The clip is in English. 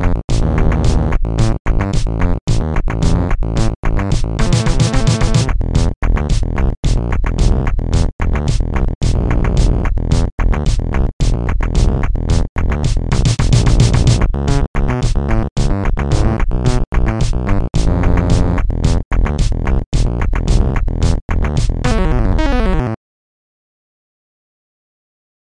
you.